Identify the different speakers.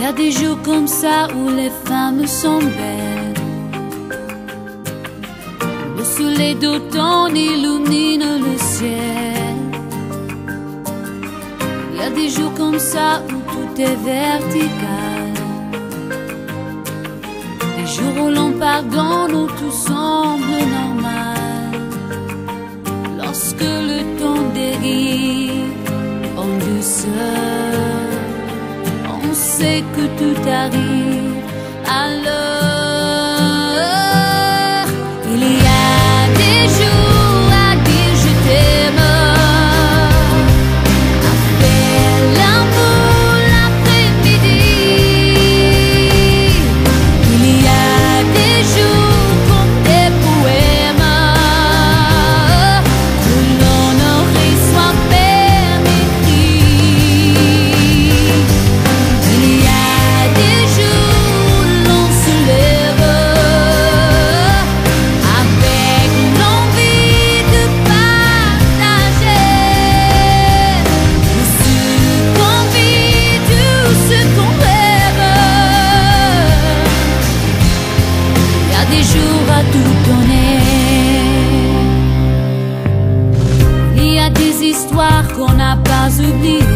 Speaker 1: y a des jours comme ça où les femmes sont belles. Le soleil d'automne illumine le ciel. Il y a des jours comme ça où tout est vertical. Des jours où l'on pardonne, où tout semble C'est que tout arrive. jamais oublier.